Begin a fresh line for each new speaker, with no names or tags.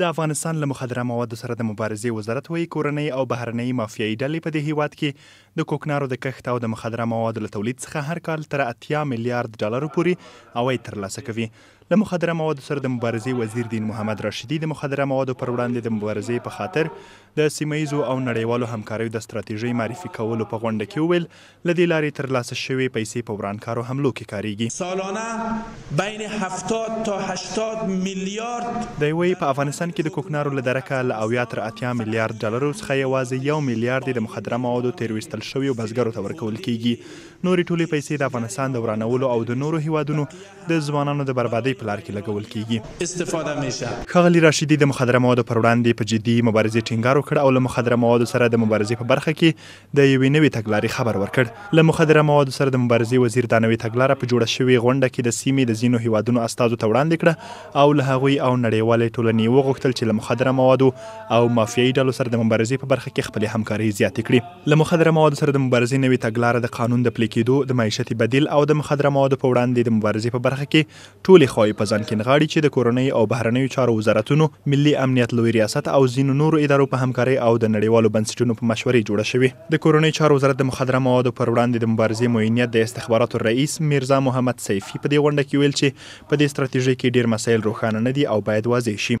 د افغانستان له مخدره موادو سره د مبارزې وزارت وایي، کورنۍ او بهرنۍ مافیایي ډلې په دې هېواد کې د کوکنارو د کښت او د مخدره موادو له تولید څخه هر کال تر اتیا میلیارد ډالرو پورې عواید ترلاسه کوي. له مخدره موادو سره د مبارزې وزیر دین محمد راشدي د مخدره موادو پر وړاندې د مبارزې په خاطر د سیمه ییزو او نړیوالو همکاریو د ستراتیژۍ معرفي کولو په غونډه کې وویل، له دې لارې تر لاسه شوې پیسې په ورانکارو حملو کې کارېږي.
سالانه بین هفتاد تا هشتاد میلیارد.
دی وایي، په افغانستان کې د کوکنارو له درکه له اویا تر اتیا میلیارد ډالرو څخه یوازې یو میلیارد یې د مخدره موادو تېرویستل شویو بزګرو ته ورکول کېږي. نورې ټولې پیسې د افغانستان د ورانولو او د نورو هېوادونو د ځوانانو د بربادۍ په لار کې لګول
کېږي.
ښاغلي راشدي د مخدره موادو پر وړاندې په جدي مبارزې ټینګار وکړ او له مخدره موادو سره د مبارزې په برخه کې د یوې نوې تګلارې خبر ورکړ. له مخدره موادو سره د مبارزې وزیر دا نوې تګلاره په جوړه شوې غونډه کې د سیمې د ځینو هېوادونو استازو ته وړاندې کړه او له هغوی او نړیوالې ټولنې یې وغوښتل چې له مخدره موادو او مافیایي ډلو سره د مبارزې په برخه کې خپلې همکارۍ زیاتې کړي. له مخدره موادو سره د مبارزې نوې تګلاره د قانون د پلې کېدو، د معیشتي بدیل او د مخدره موادو په وړاندې د مبارزې په برخه کې ټولې خواوې په ځان کې نغاړي چې د کورنیو او بهرنیو چارو وزارتونو، ملي امنیت لوی ریاست او ځینو نورو ادارو په همکارۍ او د نړیوالو بنسټونو په مشورې جوړه شوې. د کورنیو چارو وزارت د مخدره موادو پر وړاندې د مبارزې معینیت د استخباراتو رئیس میرزا محمد سیفي په دې غونډه کې وویل چې په دې ستراتیژۍ کې ډېر مسایل روښانه نه دي او باید واضح شي.